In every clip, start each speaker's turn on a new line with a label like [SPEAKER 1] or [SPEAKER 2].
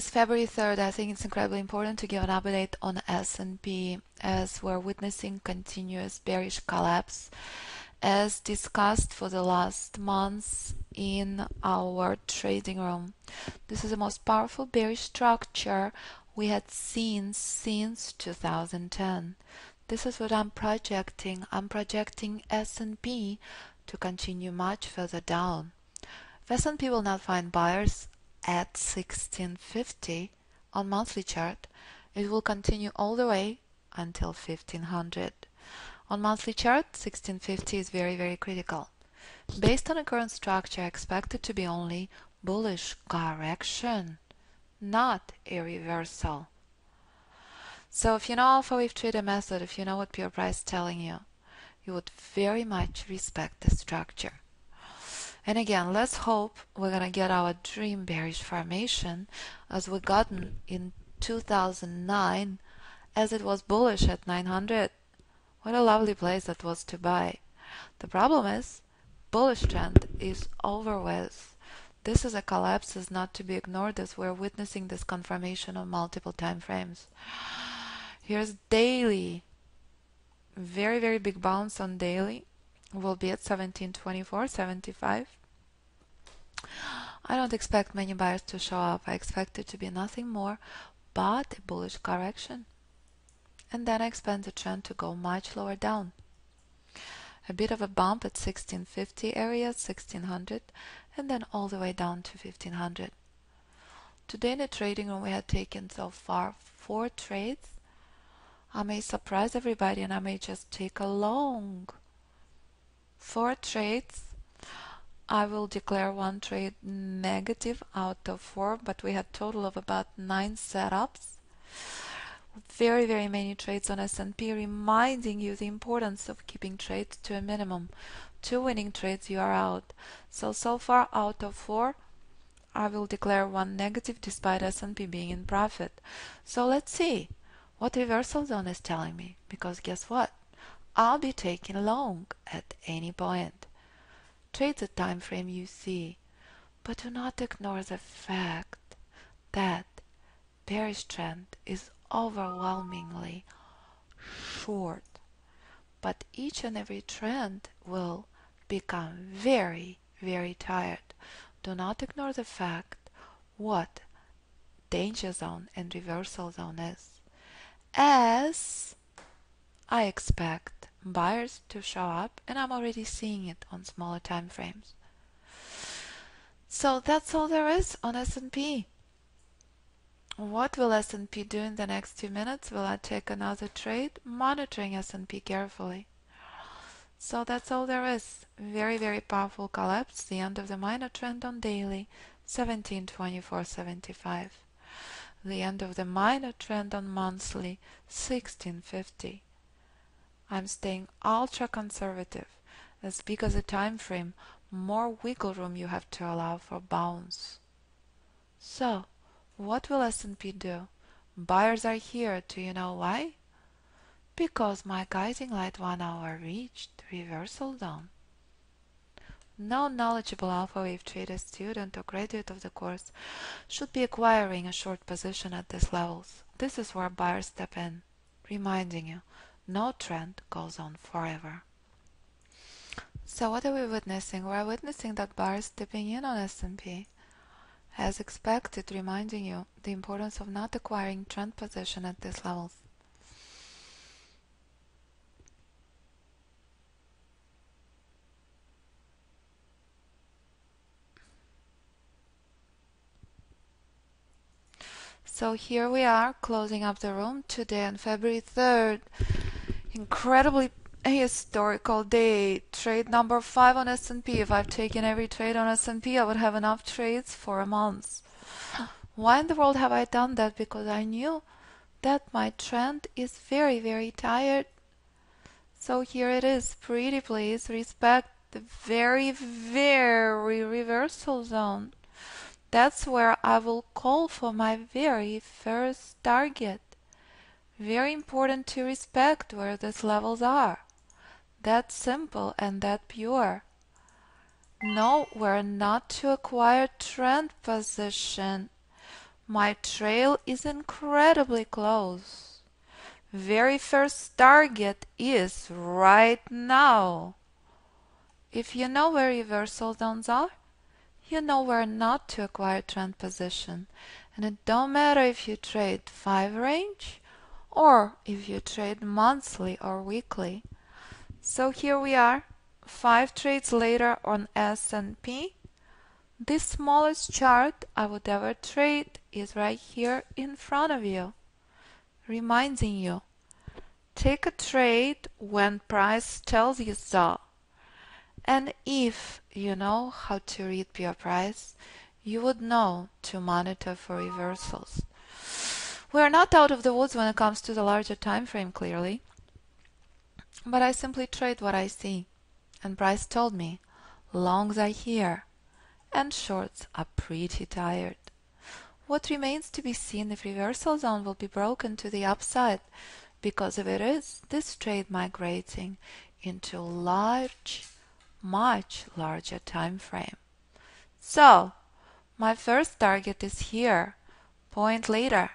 [SPEAKER 1] is February 3rd. I think it's incredibly important to give an update on S&P as we're witnessing continuous bearish collapse as discussed for the last months in our trading room. This is the most powerful bearish structure we had seen since 2010. This is what I'm projecting. I'm projecting S&P to continue much further down. If S&P will not find buyers at 1650 on monthly chart, it will continue all the way until 1500. On monthly chart, 1650 is very, very critical. Based on the current structure, expected to be only bullish correction, not a reversal. So if you know Alpha Wave Trader method, if you know what pure price is telling you, you would very much respect the structure. And again, let's hope we're gonna get our dream bearish formation as we gotten in 2009 as it was bullish at 900 what a lovely place that was to buy. The problem is, bullish trend is over with. This is a collapse is not to be ignored as we're witnessing this confirmation of multiple time frames. Here's daily. Very, very big bounce on daily. Will be at 1724.75. I don't expect many buyers to show up. I expect it to be nothing more but a bullish correction and then I expect the trend to go much lower down. A bit of a bump at 1650 area, 1600, and then all the way down to 1500. Today in the trading room we had taken so far four trades. I may surprise everybody and I may just take a long four trades. I will declare one trade negative out of four, but we had total of about nine setups. Very very many trades on S&P reminding you the importance of keeping trades to a minimum. Two winning trades you are out. So so far out of four I will declare one negative despite S&P being in profit. So let's see. What reversal zone is telling me? Because guess what I'll be taking long at any point trade the time frame you see but do not ignore the fact that bearish trend is overwhelmingly short. But each and every trend will become very, very tired. Do not ignore the fact what danger zone and reversal zone is. As I expect buyers to show up and I'm already seeing it on smaller time frames. So that's all there is on S&P. What will S&P do in the next two minutes? Will I take another trade? Monitoring S&P carefully. So that's all there is. Very, very powerful collapse. The end of the minor trend on daily, 1724.75. The end of the minor trend on monthly, 1650. I'm staying ultra conservative. As big as a time frame, more wiggle room you have to allow for bounce. So, what will S&P do? Buyers are here. Do you know why? Because my guiding light one hour reached reversal zone. No knowledgeable Alpha Wave Trader student or graduate of the course should be acquiring a short position at these levels. This is where buyers step in, reminding you, no trend goes on forever. So what are we witnessing? We're witnessing that buyers stepping in on S&P as expected, reminding you the importance of not acquiring trend position at these levels. So here we are closing up the room today on February 3rd. Incredibly historical day. Trade number five on S&P. If I've taken every trade on S&P, I would have enough trades for a month. Why in the world have I done that? Because I knew that my trend is very, very tired. So here it is. Pretty please respect the very, very reversal zone. That's where I will call for my very first target. Very important to respect where these levels are that simple and that pure. No, we're not to acquire trend position. My trail is incredibly close. Very first target is right now. If you know where reversal zones are, you know where not to acquire trend position. And it don't matter if you trade 5 range or if you trade monthly or weekly. So here we are, 5 trades later on S&P. The smallest chart I would ever trade is right here in front of you, reminding you, take a trade when price tells you so. And if you know how to read your price, you would know to monitor for reversals. We are not out of the woods when it comes to the larger time frame, clearly. But I simply trade what I see. And Price told me, longs are here, and shorts are pretty tired. What remains to be seen if reversal zone will be broken to the upside, because if it is, this trade migrating into large much larger time frame. So, my first target is here, point later.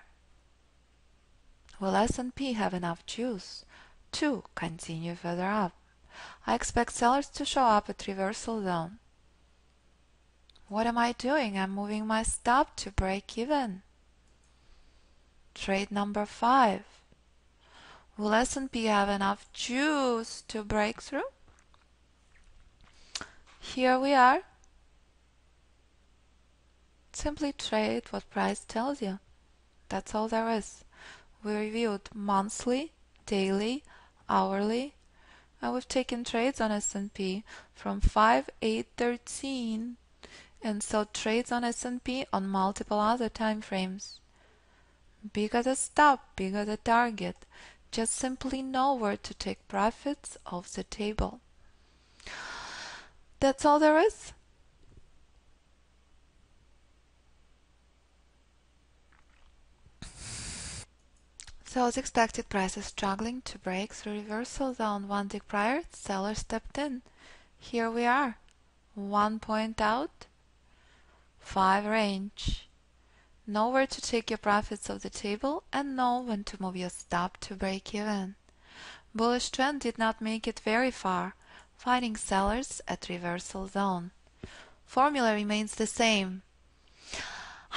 [SPEAKER 1] Will S&P have enough juice to continue further up? I expect sellers to show up at reversal zone. What am I doing? I'm moving my stop to break even. Trade number 5. Will S&P have enough juice to break through? Here we are. Simply trade what price tells you. That's all there is. We reviewed monthly, daily, hourly, and we've taken trades on S&P from 5, 8, 13 and sold trades on S&P on multiple other time frames. Bigger the stop, bigger the target. Just simply know where to take profits off the table. That's all there is. As expected, prices struggling to break through reversal zone one tick prior, sellers stepped in. Here we are. One point out, five range. Know where to take your profits off the table and know when to move your stop to break even. Bullish trend did not make it very far finding sellers at reversal zone. Formula remains the same.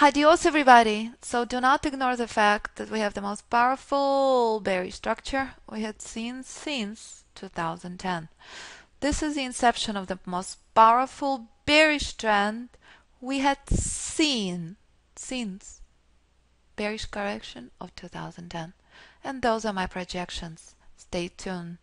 [SPEAKER 1] Adios everybody! So do not ignore the fact that we have the most powerful bearish structure we had seen since 2010. This is the inception of the most powerful bearish trend we had seen since bearish correction of 2010. And those are my projections. Stay tuned.